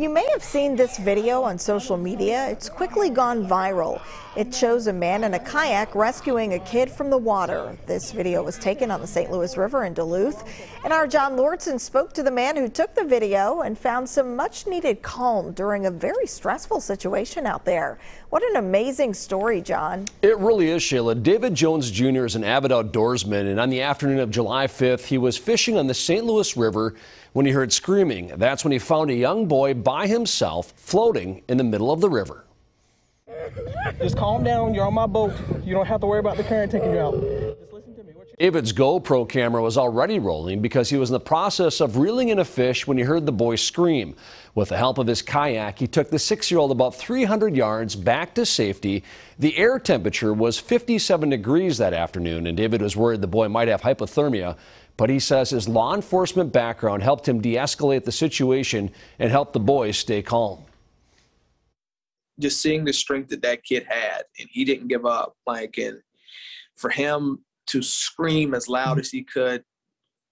You may have seen this video on social media. It's quickly gone viral. It shows a man in a kayak rescuing a kid from the water. This video was taken on the St. Louis River in Duluth. And our John Lauritsen spoke to the man who took the video and found some much needed calm during a very stressful situation out there. What an amazing story, John. It really is, Sheila. David Jones Jr. is an avid outdoorsman, and on the afternoon of July 5th, he was fishing on the St. Louis River when he heard screaming. That's when he found a young boy by himself floating in the middle of the river. Just calm down. You're on my boat. You don't have to worry about the current taking you out. David's GoPro camera was already rolling because he was in the process of reeling in a fish when he heard the boy scream. With the help of his kayak, he took the six year old about 300 yards back to safety. The air temperature was 57 degrees that afternoon, and David was worried the boy might have hypothermia. But he says his law enforcement background helped him de escalate the situation and help the boys stay calm. Just seeing the strength that that kid had and he didn't give up like and for him to scream as loud as he could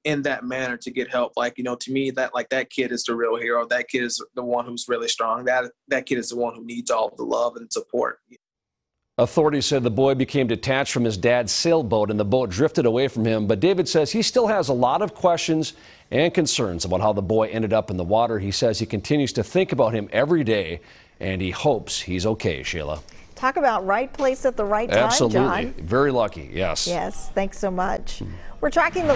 in that manner to get help like you know to me that like that kid is the real hero. That kid is the one who's really strong. That that kid is the one who needs all the love and support Authorities said the boy became detached from his dad's sailboat and the boat drifted away from him. But David says he still has a lot of questions and concerns about how the boy ended up in the water. He says he continues to think about him every day and he hopes he's okay, Sheila. Talk about right place at the right time, Absolutely. John. Very lucky, yes. Yes, thanks so much. We're tracking the